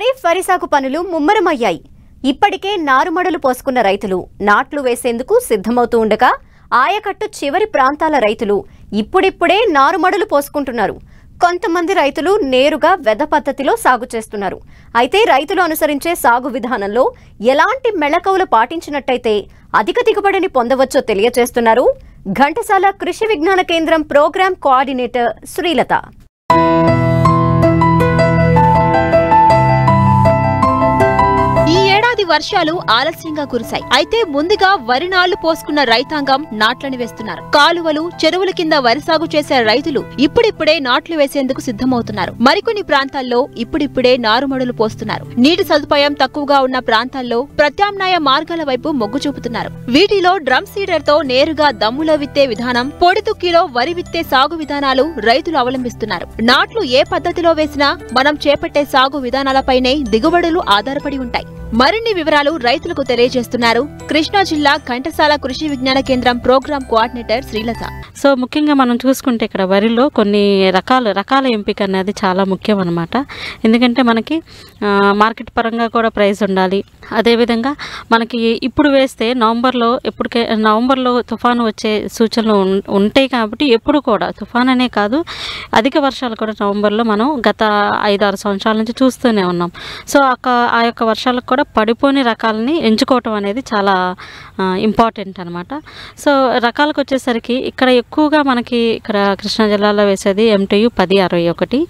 ఖరీఫ్ వరి సాగు పనులు ముమ్మరమయ్యాయి. ఇప్పటికే నారుమడులు పోసుకున్న రైతులు నాట్లు వేసేందుకు సిద్ధమవుతూ ఉండగా ఆయకట్టు చివరి ప్రాంతాల రైతులు ఇప్పుడిప్పుడే నారుమడులు పోసుకుంటున్నారు. కొంతమంది రైతులు నేరుగా వెద పద్ధతిలో సాగు చేస్తున్నారు. అయితే రైతులు అనుసరించే సాగు విధానంలో ఎలాంటి మెళకవులు పాటించినట్టయితే అధిక దిగుబడిని పొందవచ్చో తెలియజేస్తున్నారు ఘంటసాల కృషి విజ్ఞాన కేంద్రం ప్రోగ్రాం కోఆర్డినేటర్ శ్రీలత. వర్షాలు ఆలస్యంగా కురిశాయి. అయితే ముందుగా వరి నాళ్ళు పోసుకున్న రైతాంగం నాట్లను వేస్తున్నారు. కాలువలు చెరువుల కింద వరి సాగు చేసే రైతులు ఇప్పుడిప్పుడే నాట్లు వేసేందుకు సిద్ధమవుతున్నారు. మరికొన్ని ప్రాంతాల్లో ఇప్పుడిప్పుడే నారుమడులు పోస్తున్నారు. నీటి సదుపాయం తక్కువగా ఉన్న ప్రాంతాల్లో ప్రత్యామ్నాయ మార్గాల వైపు మొగ్గు చూపుతున్నారు. వీటిలో డ్రమ్ సీడర్తో నేరుగా దమ్ములో విత్తే విధానం పొడి దుక్కిలో వరి విత్తే సాగు విధానాలు రైతులు అవలంబిస్తున్నారు. నాట్లు ఏ పద్ధతిలో వేసినా మనం చేపట్టే సాగు విధానాలపైనే దిగుబడులు ఆధారపడి ఉంటాయి. మరిన్ని వివరాలు రైతులకు తెలియజేస్తున్నారు. కృష్ణా జిల్లా ఘంటసాల కృషి విజ్ఞాన కేంద్రం ప్రోగ్రాం కోఆర్డినేటర్ శ్రీలత. సో ముఖ్యంగా మనం చూసుకుంటే ఇక్కడ వరిలో కొన్ని రకాల రకాల ఎంపిక అనేది చాలా ముఖ్యం అనమాట ఎందుకంటే మనకి మార్కెట్ పరంగా కూడా ప్రైస్ ఉండాలి. అదేవిధంగా మనకి ఇప్పుడు వేస్తే నవంబర్లో ఎప్పటికే నవంబర్లో తుఫాను వచ్చే సూచనలు ఉంటాయి కాబట్టి ఎప్పుడు కూడా తుఫాన్ అనే కాదు అధిక వర్షాలు కూడా నవంబర్లో మనం గత ఐదారు సంవత్సరాల నుంచి చూస్తూనే ఉన్నాం. సో ఆ ఆ యొక్క వర్షాలకు కూడా పడిపోని రకాలని ఎంచుకోవటం అనేది చాలా ఇంపార్టెంట్ అనమాట సో రకాలకు వచ్చేసరికి ఇక్కడ ఎక్కువగా మనకి ఇక్కడ కృష్ణా జిల్లాలో వేసేది ఎంటీయు పది అరవై ఒకటి.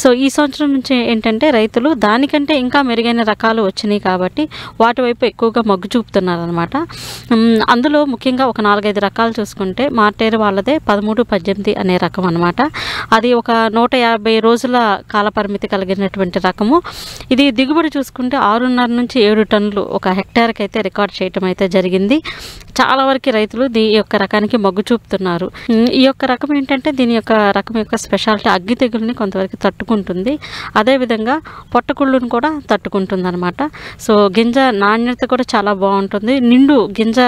సో ఈ సంవత్సరం నుంచి ఏంటంటే రైతులు దానికంటే ఇంకా మెరుగైన రకాలు వచ్చినాయి కాబట్టి వాటి వైపు ఎక్కువగా మొగ్గు చూపుతున్నారు అనమాట అందులో ముఖ్యంగా ఒక నాలుగైదు రకాలు చూసుకుంటే మార్టేరు వాళ్ళదే పదమూడు పద్దెనిమిది అనే రకం అనమాట అది ఒక నూట యాభై రోజుల కాలపరిమితి కలిగినటువంటి రకము. ఇది దిగుబడి చూసుకుంటే ఆరున్నర నుంచి ఏడు టన్ను ఒక హెక్టార్కి అయితే రికార్డ్ చేయటం అయితే జరిగింది. చాలా వరకు రైతులు దీ యొక్క రకానికి మొగ్గు చూపుతున్నారు. ఈ యొక్క రకం ఏంటంటే దీని యొక్క రకం యొక్క స్పెషాలిటీ అగ్గి తెగులని కొంతవరకు తట్టుకుంటుంది. అదేవిధంగా పొట్టకుళ్ళును కూడా తట్టుకుంటుంది అనమాట సో గింజ నాణ్యత కూడా చాలా బాగుంటుంది. నిండు గింజ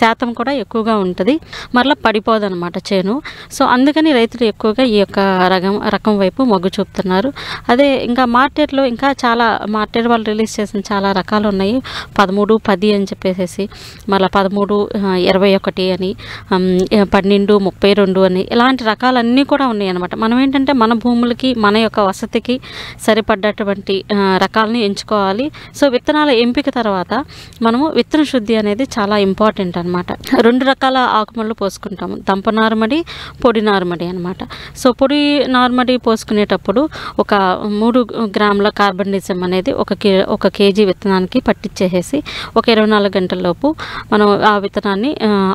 శాతం కూడా ఎక్కువగా ఉంటుంది. మరలా పడిపోదనమాట చేను. సో అందుకని రైతులు ఎక్కువగా ఈ యొక్క రకం రకం వైపు మొగ్గు చూపుతున్నారు. అదే ఇంకా మార్కెట్లో ఇంకా చాలా మార్కెట్ వాళ్ళు రిలీజ్ చేసిన చాలా రకాలు ఉన్నాయి. పదమూడు పది అని చెప్పేసి మళ్ళీ పదమూడు పదమూడు ఇరవై ఒకటి అని పన్నెండు ముప్పై రెండు అని ఇలాంటి రకాలన్నీ కూడా ఉన్నాయి అనమాట మనం ఏంటంటే మన భూములకి మన యొక్క వసతికి సరిపడ్డటువంటి రకాలని ఎంచుకోవాలి. సో విత్తనాల ఎంపిక తర్వాత మనము విత్తన శుద్ధి అనేది చాలా ఇంపార్టెంట్ అనమాట రెండు రకాల ఆకుమళ్ళు పోసుకుంటాము. దంప నారుమడి పొడి నారుమడి అనమాట సో పొడి నారుమడి పోసుకునేటప్పుడు ఒక మూడు గ్రాముల కార్బనిజం అనేది ఒక కే ఒక కేజీ విత్తనానికి పట్టించేసేసి ఒక ఇరవై నాలుగు గంటల లోపు మనం ఆ విత్తనాన్ని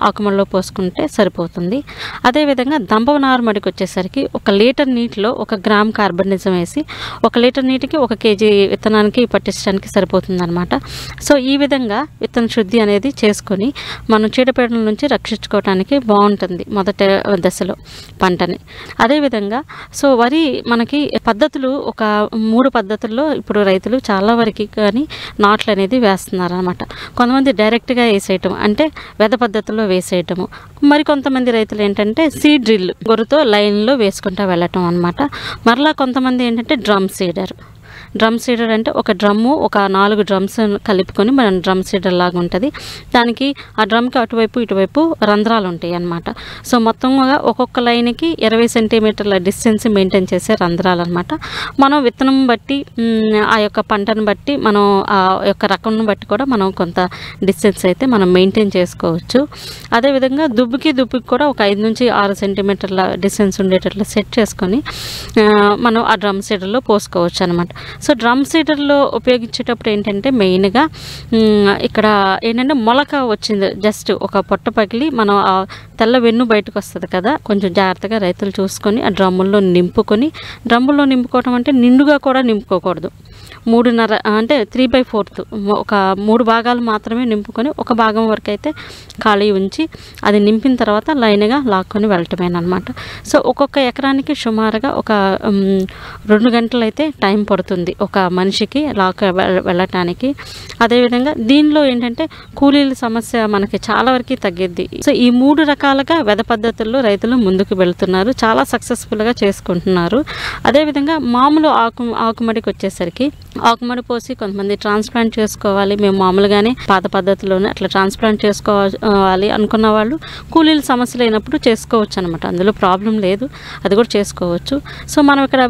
ఆకుమల్లో పోసుకుంటే సరిపోతుంది. అదేవిధంగా దంప నారుమడికి వచ్చేసరికి ఒక లీటర్ నీటిలో ఒక గ్రామ్ కార్బనిజం వేసి ఒక లీటర్ నీటికి ఒక కేజీ విత్తనానికి పట్టించడానికి సరిపోతుందనమాట సో ఈ విధంగా విత్తన శుద్ధి అనేది చేసుకొని మనం చీడపీడల నుంచి రక్షించుకోవడానికి బాగుంటుంది మొదట దశలో పంటని. అదేవిధంగా సో వరి మనకి పద్ధతులు ఒక మూడు పద్ధతుల్లో ఇప్పుడు రైతులు చాలా వరకు కానీ నాట్లు అనేది వేస్తున్నారు అనమాట కొంతమంది డైరెక్ట్గా వేసేయటం అంటే వెద పద్ధతిలో వేసేయటము. మరి కొంతమంది రైతులు ఏంటంటే సీడ్ డ్రిల్ గొర్రెతో లైన్లో వేసుకుంటూ వెళ్ళటం అనమాట మరలా కొంతమంది ఏంటంటే డ్రమ్ సీడర్. డ్రమ్ సీడర్ అంటే ఒక డ్రమ్ము ఒక నాలుగు డ్రమ్స్ కలుపుకొని మనం డ్రమ్ సీడర్ లాగా ఉంటుంది. దానికి ఆ డ్రమ్కి అటువైపు ఇటువైపు రంధ్రాలు ఉంటాయి అన్నమాట సో మొత్తంగా ఒక్కొక్క లైన్కి ఇరవై సెంటీమీటర్ల డిస్టెన్స్ మెయింటైన్ చేసే రంధ్రాలు అనమాట మనం విత్తనం బట్టి ఆ యొక్క పంటను బట్టి మనం ఆ యొక్క రకం బట్టి కూడా మనం కొంత డిస్టెన్స్ అయితే మనం మెయింటైన్ చేసుకోవచ్చు. అదేవిధంగా దుబ్బుకి దుబ్బుకి కూడా ఒక ఐదు నుంచి ఆరు సెంటీమీటర్ల డిస్టెన్స్ ఉండేటట్లు సెట్ చేసుకొని మనం ఆ డ్రమ్ సీడర్లో పోసుకోవచ్చు అనమాట సో డ్రమ్ సీడర్లో ఉపయోగించేటప్పుడు ఏంటంటే మెయిన్గా ఇక్కడ ఏంటంటే మొలక వచ్చింది. జస్ట్ ఒక పొట్ట పగిలి మనం ఆ తెల్ల వెన్ను బయటకు వస్తుంది కదా కొంచెం జాగ్రత్తగా రైతులు చూసుకొని ఆ డ్రమ్ముల్లో నింపుకొని డ్రమ్ముల్లో నింపుకోవడం అంటే నిండుగా కూడా నింపుకోకూడదు. మూడున్నర అంటే త్రీ బై ఫోర్త్ ఒక మూడు భాగాలు మాత్రమే నింపుకొని ఒక భాగం వరకు అయితే ఖాళీ ఉంచి అది నింపిన తర్వాత లైన్గా లాక్కొని వెళ్ళటమేనమాట సో ఒక్కొక్క ఎకరానికి సుమారుగా ఒక రెండు గంటలు అయితే టైం పడుతుంది ఒక మనిషికి లాక్ వెళ్ళటానికి. అదేవిధంగా దీనిలో ఏంటంటే కూలీల సమస్య మనకి చాలా వరకు తగ్గిద్ది. సో ఈ మూడు రకాలుగా వెద పద్ధతుల్లో రైతులు ముందుకు వెళ్తున్నారు చాలా సక్సెస్ఫుల్గా చేసుకుంటున్నారు. అదేవిధంగా మామూలు ఆకు ఆకుమడికి వచ్చేసరికి ఆకుమడి పోసి కొంతమంది ట్రాన్స్ప్లాంట్ చేసుకోవాలి. మేము మామూలుగానే పాత పద్ధతిలోనే అట్లా ట్రాన్స్ప్లాంట్ చేసుకోవాలి అనుకున్న వాళ్ళు కూలీల సమస్య లేనప్పుడు చేసుకోవచ్చు అనమాట అందులో ప్రాబ్లం లేదు. అది కూడా చేసుకోవచ్చు. సో మనం ఇక్కడ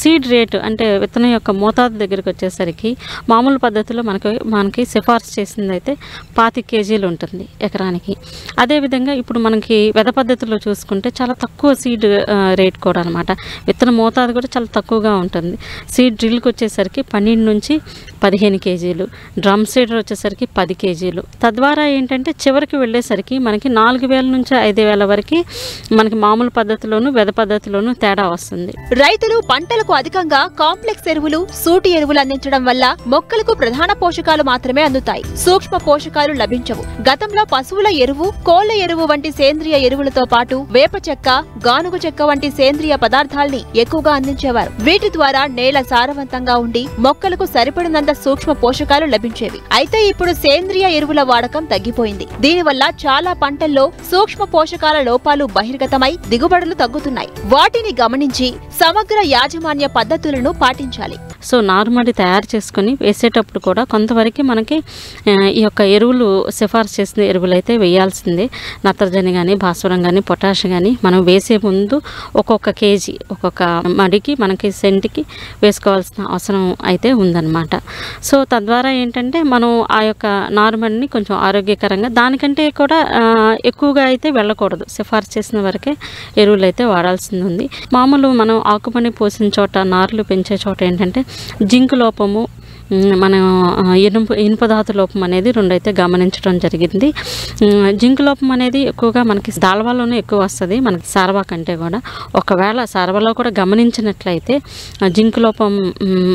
సీడ్ రేటు అంటే విత్తనం యొక్క మోతాదు దగ్గరికి వచ్చేసరికి మామూలు పద్ధతిలో మనకి మనకి సిఫార్సు చేసింది అయితే పాతి కేజీలు ఉంటుంది ఎకరానికి. అదేవిధంగా ఇప్పుడు మనకి వెద పద్ధతిలో చూసుకుంటే చాలా తక్కువ సీడ్ రేట్ కూడా అనమాట విత్తన మోతాదు కూడా చాలా తక్కువగా ఉంటుంది. సీడ్ డ్రిల్కి వచ్చేసరికి పన్నెండు నుంచి పదిహేను కేజీలు. డ్రమ్ సీడర్ వచ్చేసరికి పది కేజీలు. తద్వారా ఏంటంటే చివరికి వెళ్ళేసరికి మనకి నాలుగు వేల నుంచి ఐదు వేల వరకు మనకి మామూలు పద్ధతిలోను వెద పద్ధతిలోను తేడా వస్తుంది. రైతులు పంటలకు అధికంగా కాంప్లెక్స్ ఎరువులు సూటి ఎరువులు అందించడం వల్ల మొక్కలకు ప్రధాన పోషకాలు మాత్రమే అందుతాయి. సూక్ష్మ పోషకాలు లభించవు. గతంలో పశువుల ఎరువు కోళ్ళ ఎరువు వంటి సేంద్రియ ఎరువులతో పాటు వేప చెక్క గానుగు చెక్క వంటి సేంద్రియ పదార్థాల్ని ఎక్కువగా అందించేవారు. వీటి ద్వారా నేల సారవంతంగా ఉండి మొక్కలకు సరిపడినంత సూక్ష్మ పోషకాలు లభించేవి. అయితే ఇప్పుడు సేంద్రియ ఎరువుల వాడకం తగ్గిపోయింది. దీనివల్ల చాలా పంటల్లో సూక్ష్మ పోషకాల లోపాలు బహిర్గతమై దిగుబడులు తగ్గుతున్నాయి. వాటిని గమనించి సమగ్ర యాజమాన్య పద్ధతులను పాటించాలి. సో నార్మడి తయారు చేసుకొని వేసేటప్పుడు కూడా కొంతవరకు మనకి ఈ యొక్క ఎరువులు సిఫార్సు చేసిన ఎరువులు అయితే వేయాల్సిందే. నత్రజని కానీ భాస్వరం కానీ పొటాష్ కానీ మనం వేసే ముందు ఒక్కొక్క కేజీ ఒక్కొక్క మడికి మనకి సెంటుకి వేసుకోవాల్సిన అవసరం అయితే ఉందన్నమాట. సో తద్వారా ఏంటంటే మనం ఆ యొక్క నార్మల్ని కొంచెం ఆరోగ్యకరంగా దానికంటే కూడా ఎక్కువగా అయితే వెళ్ళకూడదు. సిఫార్సు చేసిన వరకే ఎరువులు అయితే వాడాల్సింది ఉంది. మామూలు మనం ఆకుమని పోసిన చోట నార్లు పెంచే చోట ఏంటంటే జింక్ లోపము మనం ఇనుప ఇనుప ధాతు లోపం అనేది రెండైతే గమనించడం జరిగింది. జింక్ లోపం అనేది ఎక్కువగా మనకి దాల్వాలోనే ఎక్కువ వస్తుంది మనకి సారవా కంటే కూడా. ఒకవేళ సారవాలో కూడా గమనించినట్లయితే జింక్ లోపం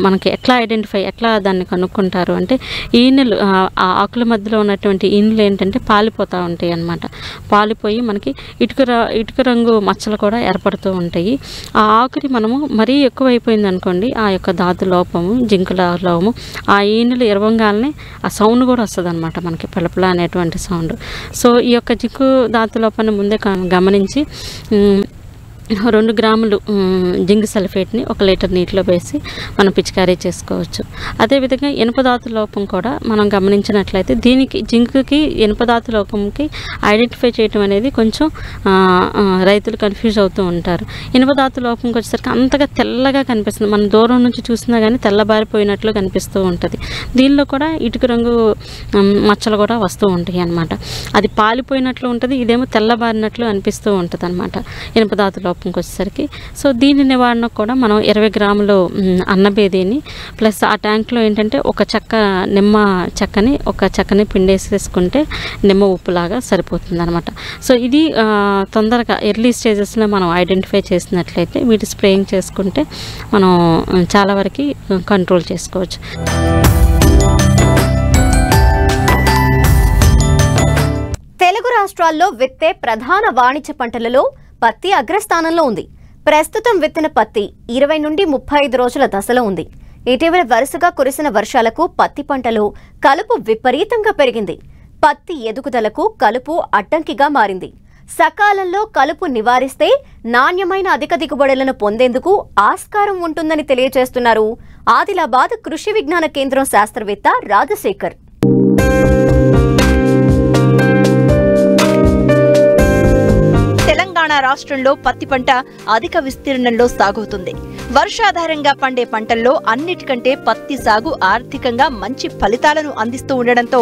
మనకి ఎట్లా ఐడెంటిఫై ఎట్లా దాన్ని కనుక్కుంటారు అంటే ఈనెలు ఆ, ఆకుల మధ్యలో ఉన్నటువంటి ఈనెలు ఏంటంటే పాలిపోతూ ఉంటాయి అన్నమాట. పాలిపోయి మనకి ఇటుక ఇటుక రంగు మచ్చలు కూడా ఏర్పడుతూ ఉంటాయి. ఆ ఆకుని మనము మరీ ఎక్కువైపోయింది అనుకోండి ఆ యొక్క ధాతు లోపము జింకుల లోపము ఆ ఈనులు ఇరవంగానే ఆ సౌండ్ కూడా వస్తుంది అనమాట మనకి పిలపల అనేటువంటి సౌండ్. సో ఈ యొక్క జిక్కు ధాతు ముందే గమనించి రెండు గ్రాములు జింక్ సల్ఫేట్ని ఒక లీటర్ నీటిలో వేసి మనం పిచికారీ చేసుకోవచ్చు. అదేవిధంగా ఇనుపధాతు లోపం కూడా మనం గమనించినట్లయితే దీనికి జింక్కి ఇనుపధాతు లోపంకి ఐడెంటిఫై చేయటం అనేది కొంచెం రైతులు కన్ఫ్యూజ్ అవుతూ ఉంటారు. ఇనుపధాతు లోపంకి వచ్చేసరికి అంతగా తెల్లగా కనిపిస్తుంది. మనం దూరం నుంచి చూసినా కానీ తెల్లబారిపోయినట్లు కనిపిస్తూ ఉంటుంది. దీనిలో కూడా ఇటుక రంగు మచ్చలు కూడా వస్తూ ఉంటాయి అన్నమాట. అది పాలిపోయినట్లు ఉంటుంది ఇదేమో తెల్లబారినట్లు అనిపిస్తూ ఉంటుంది అనమాట ఇనుపధాతు లోపంకి వచ్చేసరికి. సో దీని నివారణ కూడా మనం ఇరవై గ్రాములు ఉమ్, అన్నబేదిని ప్లస్ ఆ ట్యాంక్లో ఏంటంటే ఒక చెక్క నిమ్మ చెక్కని ఒక చెక్కని పిండేసేసుకుంటే నిమ్మ ఉప్పులాగా సరిపోతుంది అనమాట సో ఇది తొందరగా ఎర్లీ స్టేజెస్లో మనం ఐడెంటిఫై చేసినట్లయితే వీటి స్ప్రేయింగ్ చేసుకుంటే మనం చాలా వరకు కంట్రోల్ చేసుకోవచ్చు. తెలుగు రాష్ట్రాల్లో విత్తే ప్రధాన వాణిజ్య పంటలలో పత్తి అగ్రస్థానంలో ఉంది. ప్రస్తుతం విత్తిన పత్తి ఇరవై నుండి ముప్పై ఐదు రోజుల దశలో ఉంది. ఇటీవల వరుసగా కురిసిన వర్షాలకు పత్తి పంటలో కలుపు విపరీతంగా పెరిగింది. పత్తి ఎదుగుదలకు కలుపు అడ్డంకిగా మారింది. సకాలంలో కలుపు నివారిస్తే నాణ్యమైన అధిక దిగుబడులను పొందేందుకు ఆస్కారం ఉంటుందని తెలియజేస్తున్నారు ఆదిలాబాద్ కృషి విజ్ఞాన కేంద్రం శాస్త్రవేత్త రాజశేఖర్. తెలంగాణ రాష్ట్రంలో పత్తి పంట అధిక విస్తీర్ణంలో సాగుతుంది. వర్షాధారంగా పండే పంటల్లో అన్నిటికంటే పత్తి సాగు ఆర్థికంగా మంచి ఫలితాలను అందిస్తూ ఉండడంతో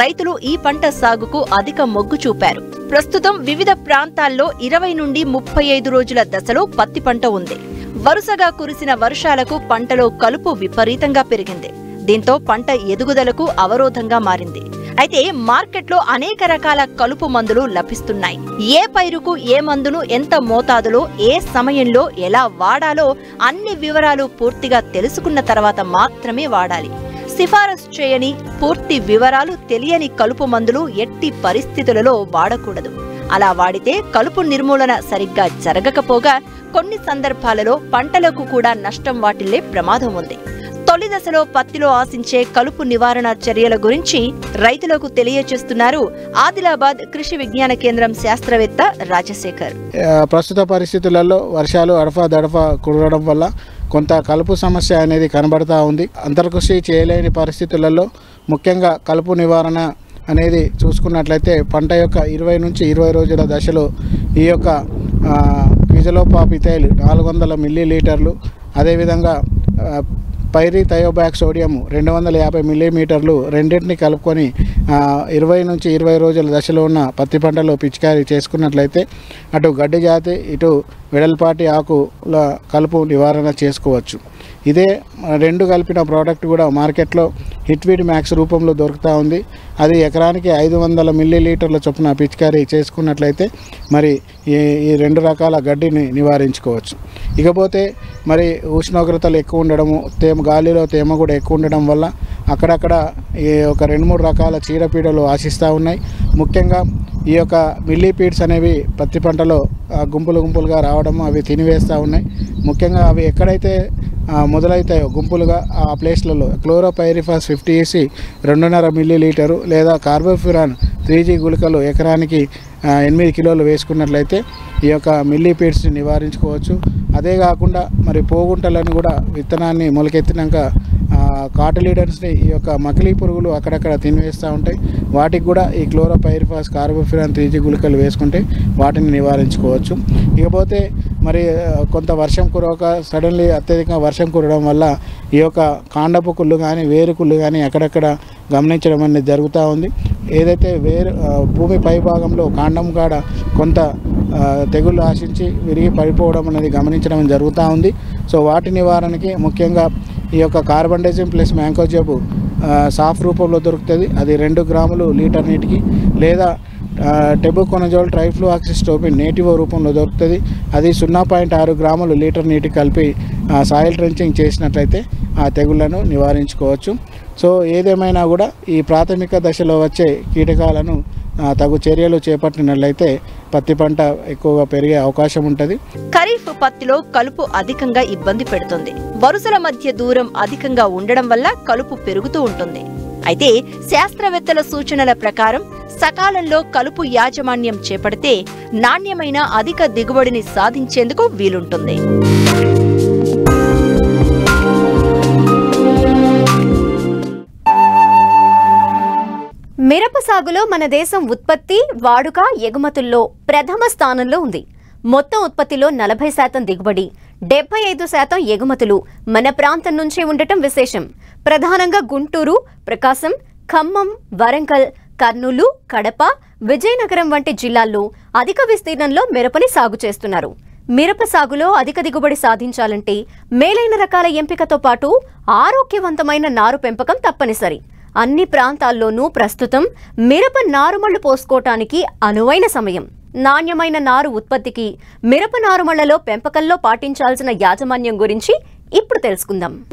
రైతులు ఈ పంట సాగుకు అధిక మొగ్గు చూపారు. ప్రస్తుతం వివిధ ప్రాంతాల్లో ఇరవై నుండి ముప్పై ఐదు రోజుల దశలో పత్తి పంట ఉంది. వరుసగా కురిసిన వర్షాలకు పంటలో కలుపు విపరీతంగా పెరిగింది. దీంతో పంట ఎదుగుదలకు అవరోధంగా మారింది. అయితే మార్కెట్లో అనేక రకాల కలుపు మందులు లభిస్తున్నాయి. ఏ పైరుకు ఏ మందును ఎంత మోతాదులో ఏ సమయంలో ఎలా వాడాలో అన్ని వివరాలు పూర్తిగా తెలుసుకున్న తర్వాత మాత్రమే వాడాలి. సిఫారసు చేయని పూర్తి వివరాలు తెలియని కలుపు మందులు ఎట్టి పరిస్థితులలో వాడకూడదు. అలా వాడితే కలుపు నిర్మూలన సరిగ్గా జరగకపోగా కొన్ని సందర్భాలలో పంటలకు కూడా నష్టం వాటిల్లే ప్రమాదం ఉంది. తొలి దశలో పత్తిలో ఆశించే కలుపు నివారణ చర్యల గురించి రైతులకు తెలియచేస్తున్నారు ఆదిలాబాద్ కృషి విజ్ఞాన కేంద్రం శాస్త్రవేత్త రాజశేఖర్. ప్రస్తుత పరిస్థితులలో వర్షాలు అడఫా దడఫా కురవడం వల్ల కొంత కలుపు సమస్య అనేది కనబడతా ఉంది. అంతర్కృషి చేయలేని పరిస్థితులలో ముఖ్యంగా కలుపు నివారణ అనేది చూసుకున్నట్లయితే పంట యొక్క ఇరవై నుంచి ఇరవై రోజుల దశలో ఈ యొక్క క్విజలోపాపితైలు నాలుగు వందల మిల్లీ లీటర్లు అదేవిధంగా పైరీ థయోబ్యాక్ సోడియం రెండు వందల యాభై మిల్లీమీటర్లు రెండింటిని కలుపుకొని ఇరవై నుంచి ఇరవై రోజుల దశలో ఉన్న పత్తి పంటలో పిచికారీ చేసుకున్నట్లయితే అటు గడ్డి జాతి ఇటు వెడల్పాటి ఆకుల కలుపు నివారణ చేసుకోవచ్చు. ఇదే రెండు కలిపిన ప్రోడక్ట్ కూడా మార్కెట్లో హిట్వీడ్ మ్యాక్స్ రూపంలో దొరుకుతూ ఉంది. అది ఎకరానికి ఐదు వందల మిల్లీ లీటర్ల చొప్పున పిచికారీ చేసుకున్నట్లయితే మరి ఈ ఈ రెండు రకాల గడ్డిని నివారించుకోవచ్చు. ఇకపోతే మరి ఉష్ణోగ్రతలు ఎక్కువ ఉండడము తేమ గాలిలో తేమ కూడా ఎక్కువ ఉండడం వల్ల అక్కడక్కడ ఈ ఒక రెండు మూడు రకాల చీడపీడలు ఆశిస్తూ ఉన్నాయి. ముఖ్యంగా ఈ యొక్క మిల్లీపీడ్స్ అనేవి పత్తి పంటలో గుంపులు గుంపులుగా రావడం అవి తినివేస్తూ ఉన్నాయి. ముఖ్యంగా అవి ఎక్కడైతే మొదలవుతాయో గుంపులుగా ఆ ప్లేస్లలో. క్లోరోపైరిఫాస్ ఫిఫ్టీ ఈసీ రెండున్నర మిల్లీ లీటరు లేదా కార్బోఫ్యూరాన్ త్రీ జీ గుళికలు ఎకరానికి ఎనిమిది కిలోలు వేసుకున్నట్లయితే ఈ యొక్క మిల్లీపీడ్స్ని నివారించుకోవచ్చు. అదే కాకుండా మరి పోగుంటలను కూడా విత్తనాన్ని మొలకెత్తినాక కాటు లీడర్స్ని ఈ యొక్క మకిలీ పురుగులు అక్కడక్కడ తినివేస్తూ ఉంటాయి. వాటికి కూడా ఈ క్లోరోపైరిఫాస్ కార్బోఫిరాన్ త్రీ జీ గుళికలు వేసుకుంటే వాటిని నివారించుకోవచ్చు. ఇకపోతే మరి కొంత వర్షం కురవక సడన్లీ అత్యధికంగా వర్షం కురవడం వల్ల ఈ యొక్క కాండపు కుళ్ళు కానీ వేరు కుళ్ళు కానీ అక్కడక్కడ గమనించడం అనేది జరుగుతూ ఉంది. ఏదైతే వేరు భూమి పై భాగంలో కాండం కాడ కొంత తెగుళ్ళు ఆశించి విరిగి పడిపోవడం అనేది గమనించడం జరుగుతూ ఉంది. సో వాటి నివారణకి ముఖ్యంగా ఈ యొక్క కార్బన్ డైజిన్ ప్లస్ మ్యాంకోజబు సాఫ్ రూపంలో దొరుకుతుంది. అది రెండు గ్రాములు లీటర్ నీటికి లేదా టెబుకొనజోల్ ట్రైఫ్లూఆక్సిస్టోపిన్ నేటివో రూపంలో దొరుకుతుంది. అది సున్నా పాయింట్ ఆరు గ్రాములు లీటర్ నీటి కలిపి సాయిల్ ట్రెంచింగ్ చేసినట్లయితే ఆ తెగుళ్ళను నివారించుకోవచ్చు. సో ఏదేమైనా కూడా ఈ ప్రాథమిక దశలో వచ్చే కీటకాలను తగు చర్యలు చేపట్టినట్లయితే పత్తి పంట ఎక్కువగా పెరిగే అవకాశం ఉంటుంది. ఖరీఫ్ పత్తిలో కలుపు అధికంగా ఇబ్బంది పెడుతుంది. వరుసల మధ్య దూరం అధికంగా ఉండడం వల్ల కలుపు పెరుగుతూ ఉంటుంది. అయితే శాస్త్రవేత్తల సూచనల ప్రకారం సకాలంలో కలుపు యాజమాన్యం చేపడితే నాణ్యమైన అధిక దిగుబడిని సాధించేందుకు వీలుంటుంది. మిరప సాగులో మన దేశం ఉత్పత్తి వాడుక ఎగుమతుల్లో ప్రథమ స్థానంలో ఉంది. మొత్తం ఉత్పత్తిలో నలభై శాతం దిగుబడి డెబ్బై ఐదు శాతం ఎగుమతులు మన ప్రాంతం నుంచే ఉండటం విశేషం. ప్రధానంగా గుంటూరు ప్రకాశం ఖమ్మం వరంగల్ కర్నూలు కడప విజయనగరం వంటి జిల్లాల్లో అధిక విస్తీర్ణంలో మిరపని సాగు చేస్తున్నారు. మిరప సాగులో అధిక దిగుబడి సాధించాలంటే మేలైన రకాల ఎంపికతో పాటు ఆరోగ్యవంతమైన నారు పెంపకం తప్పనిసరి. అన్ని ప్రాంతాల్లోనూ ప్రస్తుతం మిరప నారుమళ్ళు పోసుకోవటానికి అనువైన సమయం. నాణ్యమైన నారు ఉత్పత్తికి మిరప నారుమళ్ళలో పెంపకంలో పాటించాల్సిన యాజమాన్యం గురించి ఇప్పుడు తెలుసుకుందాం.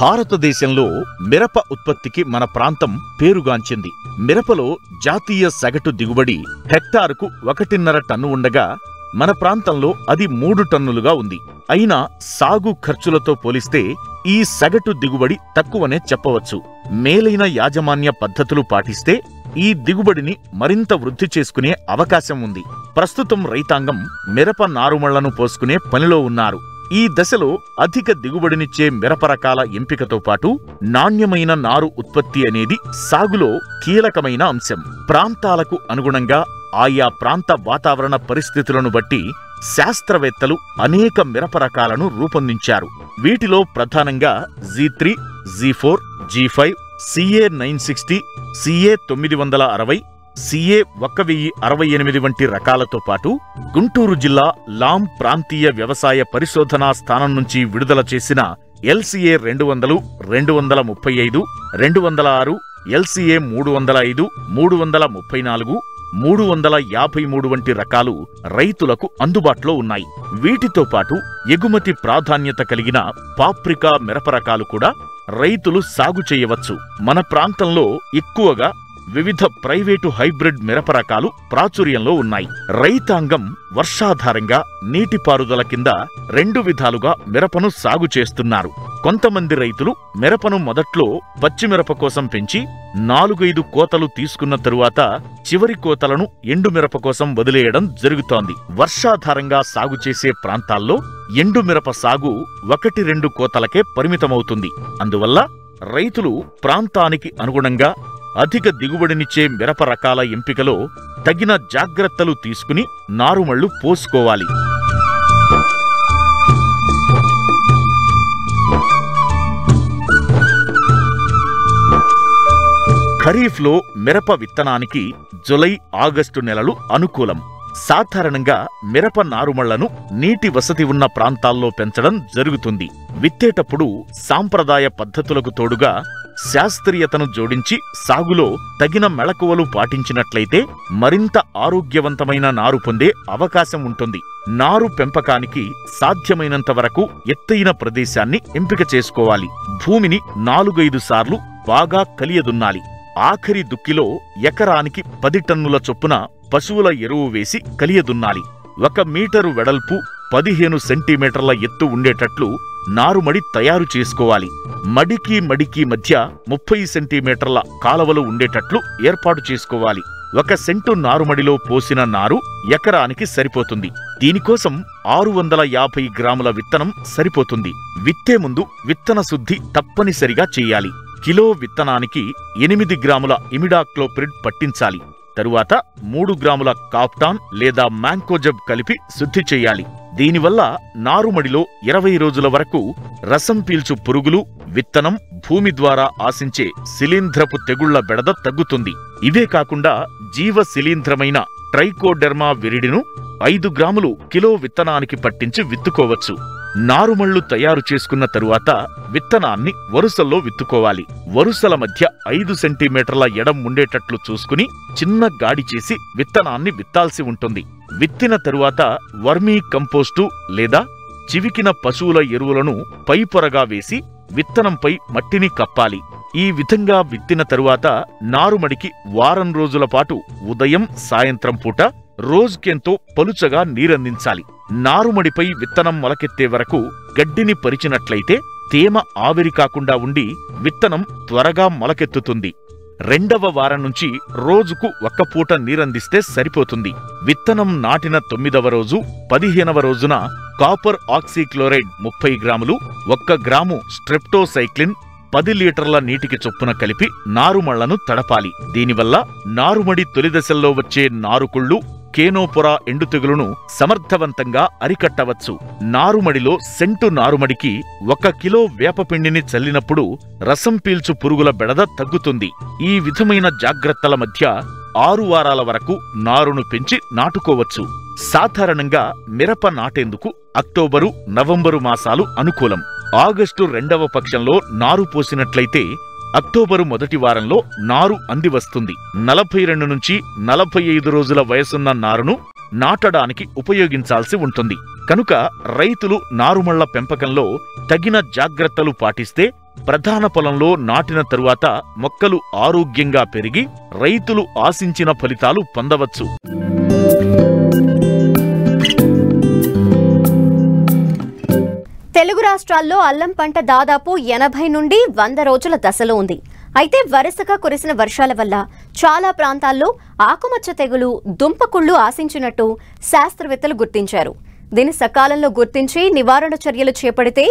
భారతదేశంలో మిరప ఉత్పత్తికి మన ప్రాంతం పేరుగాంచింది. మిరపలో జాతీయ సగటు దిగుబడి హెక్టారుకు ఒకటిన్నర టన్ను ఉండగా మన ప్రాంతంలో అది మూడు టన్నులుగా ఉంది. అయినా సాగు ఖర్చులతో పోలిస్తే ఈ సగటు దిగుబడి తక్కువనే చెప్పవచ్చు. మేలైన యాజమాన్య పద్ధతులు పాటిస్తే ఈ దిగుబడిని మరింత వృద్ధి చేసుకునే అవకాశం ఉంది. ప్రస్తుతం రైతాంగం మిరప నారుమళ్ళను పోసుకునే పనిలో ఉన్నారు. ఈ దశలో అధిక దిగుబడినిచ్చే మిరప రకాల ఎంపికతో పాటు నాణ్యమైన నారు ఉత్పత్తి అనేది సాగులో కీలకమైన అంశం. ప్రాంతాలకు అనుగుణంగా ఆయా ప్రాంత వాతావరణ పరిస్థితులను బట్టి శాస్త్రవేత్తలు అనేక మిరప రకాలను రూపొందించారు. వీటిలో ప్రధానంగా G three G four G five CA nine sixty CA తొమ్మిది వందల అరవై సిఏ ఒక్క వెయ్యి అరవై ఎనిమిది వంటి రకాలతో పాటు గుంటూరు జిల్లా లాం ప్రాంతీయ వ్యవసాయ పరిశోధనా స్థానం నుంచి విడుదల చేసిన ఎల్సిఏ రెండు వందలు రెండు వందల ముప్పై ఐదు రెండు వందల ఆరు ఎల్సిఏ మూడు వందల ఐదు మూడు వందల ముప్పై నాలుగు మూడు వందల యాభై మూడు వంటి రకాలు రైతులకు అందుబాటులో ఉన్నాయి. వీటితో పాటు ఎగుమతి ప్రాధాన్యత కలిగిన పాప్రికా మిరప రకాలు కూడా రైతులు సాగు చేయవచ్చు. మన ప్రాంతంలో ఎక్కువగా వివిధ ప్రైవేటు హైబ్రిడ్ మిరప రకాలు ప్రాచుర్యంలో ఉన్నాయి. రైతాంగం వర్షాధారంగా నీటిపారుదల కింద రెండు విధాలుగా మిరపను సాగు చేస్తున్నారు. కొంతమంది రైతులు మిరపను మొదట్లో పచ్చిమిరప కోసం పెంచి నాలుగైదు కోతలు తీసుకున్న తరువాత చివరి కోతలను ఎండు మిరప కోసం వదిలేయడం జరుగుతోంది. వర్షాధారంగా సాగు చేసే ప్రాంతాల్లో ఎండు మిరప సాగు ఒకటి రెండు కోతలకే పరిమితమవుతుంది. అందువల్ల రైతులు ప్రాంతానికి అనుగుణంగా అధిక దిగుబడినిచ్చే మిరప రకాల ఎంపికలో తగిన జాగ్రత్తలు తీసుకుని నారుమళ్ళు పోసుకోవాలి. ఖరీఫ్లో మిరప విత్తనానికి జులై ఆగస్టు నెలలు అనుకూలం. సాధారణంగా మిరప నారుమళ్ళను నీటి వసతి ఉన్న ప్రాంతాల్లో పెంచడం జరుగుతుంది. విత్తేటప్పుడు సాంప్రదాయ పద్ధతులకు తోడుగా శాస్త్రీయతను జోడించి సాగులో తగిన మెళకువలు పాటించినట్లయితే మరింత ఆరోగ్యవంతమైన నారు పొందే అవకాశం ఉంటుంది. నారు పెంపకానికి సాధ్యమైనంత వరకు ఎత్తైన ప్రదేశాన్ని ఎంపిక చేసుకోవాలి. భూమిని నాలుగైదు సార్లు బాగా కలియదున్నాలి. ఆఖరి దుక్కిలో ఎకరానికి పది టన్నుల చొప్పున పశువుల ఎరువు వేసి కలియదున్నాలి. ఒక మీటరు వెడల్పు పదిహేను సెంటీమీటర్ల ఎత్తు ఉండేటట్లు నారుమడి తయారు చేసుకోవాలి. మడికి మడికి మధ్య ముప్పై సెంటీమీటర్ల కాలవలు ఉండేటట్లు ఏర్పాటు చేసుకోవాలి. ఒక సెంటు నారుమడిలో పోసిన నారు ఎకరానికి సరిపోతుంది. దీనికోసం ఆరు వందల యాభై గ్రాముల విత్తనం సరిపోతుంది. విత్తే ముందు విత్తన శుద్ధి తప్పనిసరిగా చేయాలి. కిలో విత్తనానికి ఎనిమిది గ్రాముల ఇమిడాక్లోప్రిడ్ పట్టించాలి. తరువాత మూడు గ్రాముల కాప్టాన్ లేదా మ్యాంకోజబ్ కలిపి శుద్ధి చేయాలి. దీనివల్ల నారుమడిలో ఇరవై రోజుల వరకు రసం పీల్చు పురుగులు విత్తనం భూమి ద్వారా ఆశించే శిలీంధ్రపు తెగుళ్ళ బెడద తగ్గుతుంది. ఇవే కాకుండా జీవ శిలీంధ్రమైన ట్రైకోడెర్మా విరిడిను ఐదు గ్రాములు కిలో విత్తనానికి పట్టించి విత్తుకోవచ్చు. నారుమళ్ళు తయారు చేసుకున్న తరువాత విత్తనాన్ని వరుసల్లో విత్తుకోవాలి. వరుసల మధ్య ఐదు సెంటీమీటర్ల ఎడం ఉండేటట్లు చూసుకుని చిన్న గాడి చేసి విత్తనాన్ని విత్తాల్సి ఉంటుంది. విత్తిన తరువాత వర్మీ కంపోస్టు లేదా చివికిన పశువుల ఎరువులను పైపొరగా వేసి విత్తనంపై మట్టిని కప్పాలి. ఈ విధంగా విత్తిన తరువాత నారుమడికి వారం రోజుల పాటు ఉదయం సాయంత్రం పూట రోజుకెంతో పలుచగా నీరందించాలి. నారుమడిపై విత్తనం మొలకెత్తే వరకు గడ్డిని పరిచినట్లయితే తేమ ఆవిరి కాకుండా ఉండి విత్తనం త్వరగా మొలకెత్తుతుంది. రెండవ వారం నుంచి రోజుకు ఒక్క పూట నీరందిస్తే సరిపోతుంది. విత్తనం నాటిన తొమ్మిదవ రోజు పదిహేనవ రోజున కాపర్ ఆక్సీక్లోరైడ్ ముప్పై గ్రాములు ఒక్క గ్రాము స్ట్రెప్టోసైక్లిన్ పది లీటర్ల నీటికి చొప్పున కలిపి నారుమళ్ళను తడపాలి. దీనివల్ల నారుమడి తొలి దశల్లో వచ్చే నారుకుళ్ళు కేనోపొర ఎండుతెగులును సమర్థవంతంగా అరికట్టవచ్చు. నారుమడిలో సెంటు నారుమడికి ఒక కిలో వేపపిండిని చల్లినప్పుడు రసం పీల్చు పురుగుల బెడద తగ్గుతుంది. ఈ విధమైన జాగ్రత్తల మధ్య ఆరు వారాల వరకు నారును పెంచి నాటుకోవచ్చు. సాధారణంగా మిరప నాటేందుకు అక్టోబరు నవంబరు మాసాలు అనుకూలం. ఆగస్టు రెండవ పక్షంలో నారు పోసినట్లయితే అక్టోబరు మొదటి వారంలో నారు అంది వస్తుంది. నలభై రెండు నుంచి నలభై ఐదు రోజుల వయసున్న నారును నాటడానికి ఉపయోగించాల్సి ఉంటుంది. కనుక రైతులు నారుమళ్ళ పెంపకంలో తగిన జాగ్రత్తలు పాటిస్తే ప్రధాన పొలంలో నాటిన తరువాత మొక్కలు ఆరోగ్యంగా పెరిగి రైతులు ఆశించిన ఫలితాలు పొందవచ్చు. తెలుగు రాష్ట్రాల్లో అల్లం పంట దాదాపు ఎనభై నుండి వంద రోజుల దశలో ఉంది. అయితే వరుసగా కురిసిన వర్షాల వల్ల చాలా ప్రాంతాల్లో ఆకుమచ్చ తెగులు దుంపకుళ్ళు ఆశించినట్టు శాస్త్రవేత్తలు గుర్తించారు. దీన్ని సకాలంలో గుర్తించి నివారణ చర్యలు చేపడితే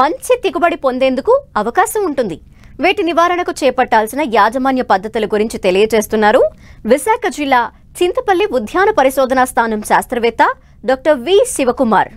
మంచి దిగుబడి పొందేందుకు అవకాశం ఉంటుంది. వీటి నివారణకు చేపట్టాల్సిన యాజమాన్య పద్ధతుల గురించి తెలియజేస్తున్నారు విశాఖ జిల్లా చింతపల్లి ఉద్యాన పరిశోధనా స్థానం శాస్త్రవేత్త డాక్టర్ వి శివకుమార్.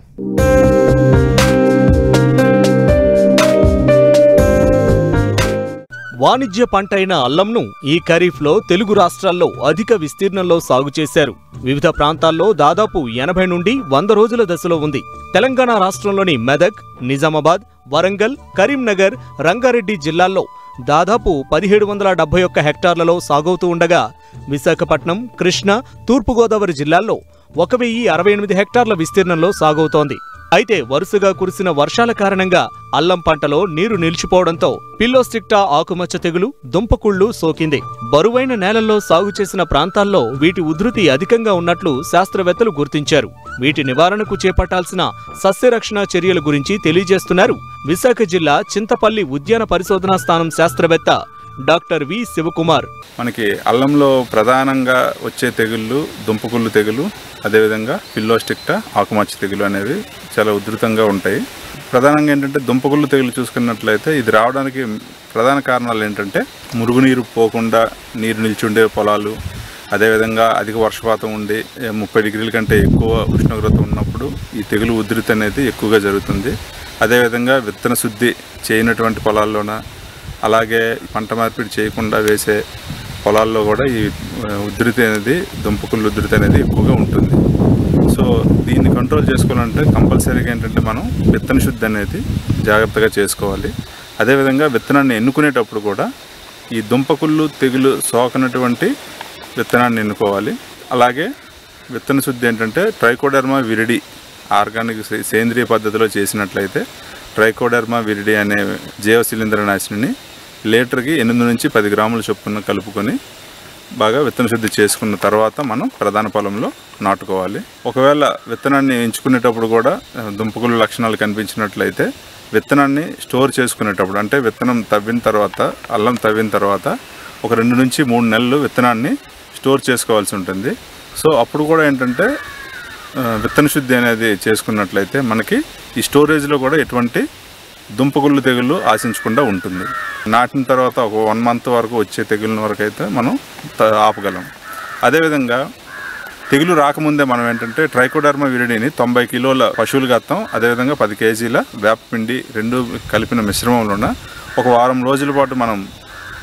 వాణిజ్య పంట అయిన అల్లంను ఈ ఖరీఫ్లో తెలుగు రాష్ట్రాల్లో అధిక విస్తీర్ణంలో సాగు చేశారు. వివిధ ప్రాంతాల్లో దాదాపు ఎనభై నుండి వంద రోజుల దశలో ఉంది. తెలంగాణ రాష్ట్రంలోని మెదక్ నిజామాబాద్ వరంగల్ కరీంనగర్ రంగారెడ్డి జిల్లాల్లో దాదాపు పదిహేడు వందల డెబ్బై ఒక్క హెక్టార్లలో సాగవుతూ ఉండగా విశాఖపట్నం కృష్ణా తూర్పుగోదావరి జిల్లాల్లో ఒక వెయ్యి అరవై ఎనిమిది హెక్టార్ల విస్తీర్ణంలో సాగవుతోంది. అయితే వరుసగా కురిసిన వర్షాల కారణంగా అల్లం పంటలో నీరు నిలిచిపోవడంతో పిల్లోస్టిక్టా ఆకుమచ్చ తెగులు దుంపకుళ్ళు సోకింది. బరువైన నేలల్లో సాగు చేసిన ప్రాంతాల్లో వీటి ఉధృతి అధికంగా ఉన్నట్లు శాస్త్రవేత్తలు గుర్తించారు. వీటి నివారణకు చేపట్టాల్సిన సస్యరక్షణ చర్యల గురించి తెలియజేస్తున్నారు విశాఖ జిల్లా చింతపల్లి ఉద్యాన పరిశోధనా స్థానం శాస్త్రవేత్త డాక్టర్ వి శివకుమార్. మనకి అల్లంలో ప్రధానంగా వచ్చే తెగుళ్ళు దుంపకుళ్ళు తెగులు అదేవిధంగా పిల్లోస్టిక్టా ఆకుమచ్చ తెగులు అనేవి చాలా ఉధృతంగా ఉంటాయి. ప్రధానంగా ఏంటంటే దుంపకుళ్ళు తెగులు చూసుకున్నట్లయితే ఇది రావడానికి ప్రధాన కారణాలు ఏంటంటే మురుగునీరు పోకుండా నీరు నిల్చుండే పొలాలు అదేవిధంగా అధిక వర్షపాతం ఉండి ముప్పై డిగ్రీల కంటే ఎక్కువ ఉష్ణోగ్రత ఉన్నప్పుడు ఈ తెగులు ఉధృతి అనేది ఎక్కువగా జరుగుతుంది. అదేవిధంగా విత్తన శుద్ధి చేయనటువంటి పొలాల్లోన అలాగే పంట మార్పిడి చేయకుండా వేసే పొలాల్లో కూడా ఈ ఉధృతి అనేది దుంపకుళ్ళు ఉధృతి అనేది ఎక్కువగా ఉంటుంది. సో దీన్ని కంట్రోల్ చేసుకోవాలంటే కంపల్సరీగా ఏంటంటే మనం విత్తన శుద్ధి అనేది జాగ్రత్తగా చేసుకోవాలి. అదేవిధంగా విత్తనాన్ని ఎన్నుకునేటప్పుడు కూడా ఈ దుంపకుళ్ళు తెగులు సోకనటువంటి విత్తనాన్ని ఎన్నుకోవాలి. అలాగే విత్తన శుద్ధి ఏంటంటే ట్రైకోడర్మా విరిడి ఆర్గానిక్ సే- సేంద్రియ పద్ధతిలో చేసినట్లయితే ట్రైకోడర్మా విరిడి అనే జీవ శిలీంద్రనాశిని లీటర్కి ఎనిమిది నుంచి పది గ్రాముల చొప్పున కలుపుకొని బాగా విత్తన శుద్ధి చేసుకున్న తర్వాత మనం ప్రధాన పొలంలో నాటుకోవాలి. ఒకవేళ విత్తనాన్ని ఎంచుకునేటప్పుడు కూడా దుంపకులు లక్షణాలు కనిపించినట్లయితే విత్తనాన్ని స్టోర్ చేసుకునేటప్పుడు అంటే విత్తనం తవ్విన తర్వాత అల్లం తవ్విన తర్వాత ఒక రెండు నుంచి మూడు నెలలు విత్తనాన్ని స్టోర్ చేసుకోవాల్సి ఉంటుంది. సో అప్పుడు కూడా ఏంటంటే విత్తన శుద్ధి అనేది చేసుకున్నట్లయితే మనకి ఈ స్టోరేజ్లో కూడా ఎటువంటి దుంపగుళ్ళు తెగుళ్ళు ఆశించకుండా ఉంటుంది. నాటిన తర్వాత ఒక వన్ మంత్ వరకు వచ్చే తెగుళ్ళ వరకు అయితే మనం ఆపగలం. అదేవిధంగా తెగులు రాకముందే మనం ఏంటంటే ట్రైకోడర్మా విరిడిని తొంభై కిలోల పశువులు గత్తం అదేవిధంగా పది కేజీల వేపపిండి రెండు కలిపిన మిశ్రమంలోన ఒక వారం రోజుల పాటు మనం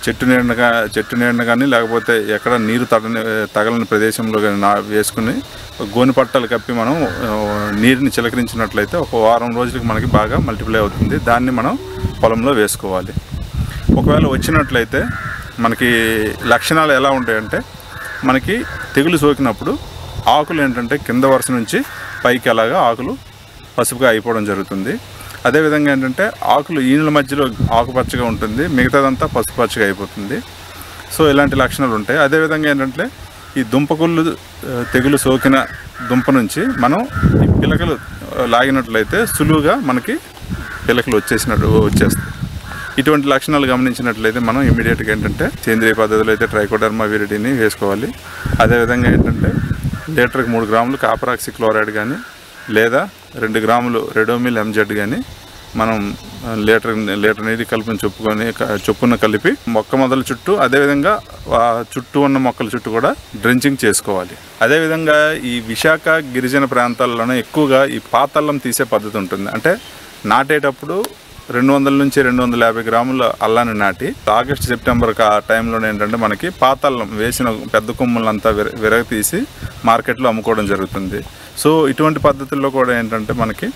చెట్టు నీడన చెట్టు నీడన కానీ లేకపోతే ఎక్కడ నీరు తడని తగలని ప్రదేశంలో కానీ నా వేసుకుని గోని పట్టాలు కప్పి మనం నీరుని చిలకరించినట్లయితే ఒక వారం రోజులకి మనకి బాగా మల్టిప్లై అవుతుంది. దాన్ని మనం పొలంలో వేసుకోవాలి. ఒకవేళ వచ్చినట్లయితే మనకి లక్షణాలు ఎలా ఉంటాయంటే మనకి తెగులు సోకినప్పుడు ఆకులు ఏంటంటే కింద వరుస నుంచి పైకి అలాగా ఆకులు పసుపుగా అయిపోవడం జరుగుతుంది. అదేవిధంగా ఏంటంటే ఆకులు ఈనుల మధ్యలో ఆకుపచ్చగా ఉంటుంది మిగతాదంతా పసుపచ్చగా అయిపోతుంది. సో ఇలాంటి లక్షణాలు ఉంటాయి. అదేవిధంగా ఏంటంటే ఈ దుంపకుళ్ళు తెగులు సోకిన దుంప నుంచి మనం ఈ పిలకలు లాగినట్లయితే సులువుగా మనకి పిలకలు వచ్చేసినట్టు వచ్చేస్తాయి. ఇటువంటి లక్షణాలు గమనించినట్లయితే మనం ఇమీడియట్గా ఏంటంటే సేంద్రియ పద్ధతిలో అయితే ట్రైకోడర్మా విరిడిని వేసుకోవాలి. అదేవిధంగా ఏంటంటే లీటర్కి మూడు గ్రాములు కాపరాక్సి క్లోరైడ్ కానీ లేదా రెండు గ్రాములు రెడోమిల్ ఎంజెడ్ కానీ మనం లీటర్ లీటర్ నీటి కలుపుని చొప్పుకొని చొప్పున కలిపి మొక్క మొదల చుట్టూ అదేవిధంగా చుట్టూ ఉన్న మొక్కల చుట్టూ కూడా డ్రెంచింగ్ చేసుకోవాలి. అదేవిధంగా ఈ విశాఖ గిరిజన ప్రాంతాల్లోనే ఎక్కువగా ఈ పాతల్లం తీసే పద్ధతి ఉంటుంది. అంటే నాటేటప్పుడు రెండు వందల నుంచి రెండు వందల యాభై గ్రాముల అల్లాన్ని నాటి ఆగస్ట్ సెప్టెంబర్ ఆ టైంలో ఏంటంటే మనకి పాతల్లం వేసిన పెద్ద కొమ్ములంతా విర విరగతీసి మార్కెట్లో అమ్ముకోవడం జరుగుతుంది. సో ఇటువంటి పద్ధతుల్లో కూడా ఏంటంటే మనకి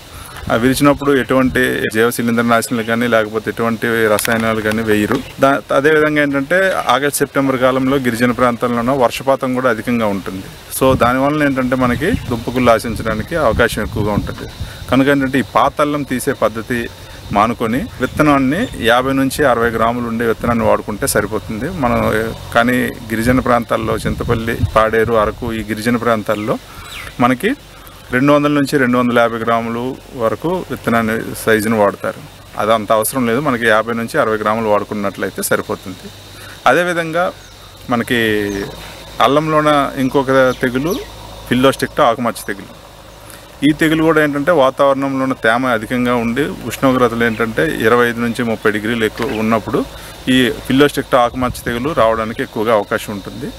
విరిచినప్పుడు ఎటువంటి జీవ శిలీంద్రనాశనాలు కానీ లేకపోతే ఎటువంటి రసాయనాలు కానీ వేయరు. దా అదేవిధంగా ఏంటంటే ఆగస్ట్ సెప్టెంబర్ కాలంలో గిరిజన ప్రాంతాల్లోనూ వర్షపాతం కూడా అధికంగా ఉంటుంది. సో దానివల్ల ఏంటంటే మనకి దుంపకుళ్ళు ఆశించడానికి అవకాశం ఎక్కువగా ఉంటుంది. కనుక ఏంటంటే ఈ పాతల్లం తీసే పద్ధతి మానుకొని విత్తనాన్ని యాభై నుంచి అరవై గ్రాములు ఉండే విత్తనాన్ని వాడుకుంటే సరిపోతుంది. మనం కానీ గిరిజన ప్రాంతాల్లో చింతపల్లి పాడేరు అరకు ఈ గిరిజన ప్రాంతాల్లో మనకి రెండు వందల నుంచి రెండు వందల యాభై గ్రాములు వరకు విత్తనాన్ని సైజును వాడతారు. అది అంత అవసరం లేదు. మనకి యాభై నుంచి అరవై గ్రాములు వాడుకున్నట్లయితే సరిపోతుంది. అదేవిధంగా మనకి అల్లంలోన ఇంకొక తెగులు ఫిల్లోస్టిక్టో ఆకుమచ్చ తెగులు. ఈ తెగులు కూడా ఏంటంటే వాతావరణంలో తేమ అధికంగా ఉండి ఉష్ణోగ్రతలు ఏంటంటే ఇరవై ఐదు నుంచి ముప్పై డిగ్రీలు ఎక్కువ ఉన్నప్పుడు ఈ ఫిల్లోస్టిక్టో ఆకుమచ్చ తెగులు రావడానికి ఎక్కువగా అవకాశం ఉంటుంది.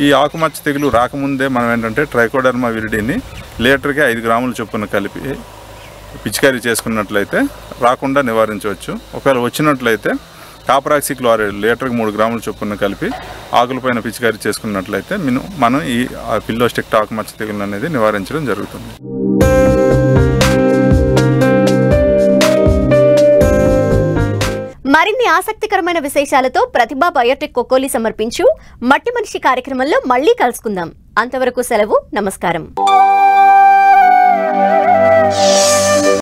ఈ ఆకుమచ్చ తెగులు రాకముందే మనం ఏంటంటే ట్రైకోడర్మా విరిడిని లీటర్కి ఐదు గ్రాముల చొప్పున కలిపి పిచికారీ చేసుకున్నట్లయితే రాకుండా నివారించవచ్చు. ఒకవేళ వచ్చినట్లయితే కాపరాక్సి క్లోరైడ్ లీటర్కి మూడు గ్రాముల చొప్పున కలిపి ఆకులపైన పిచికారీ చేసుకున్నట్లయితే మిను మనం ఈ పిల్లోస్టిక్ ఆకుమచ్చ తెగులు అనేది నివారించడం జరుగుతుంది. మరిన్ని ఆసక్తికరమైన విశేషాలతో ప్రతిభా బయోటెక్ కొకోలి సమర్పించు మట్టి మనిషి కార్యక్రమంలో మళ్ళీ కలుసుకుందాం. అంతవరకు సెలవు నమస్కారం.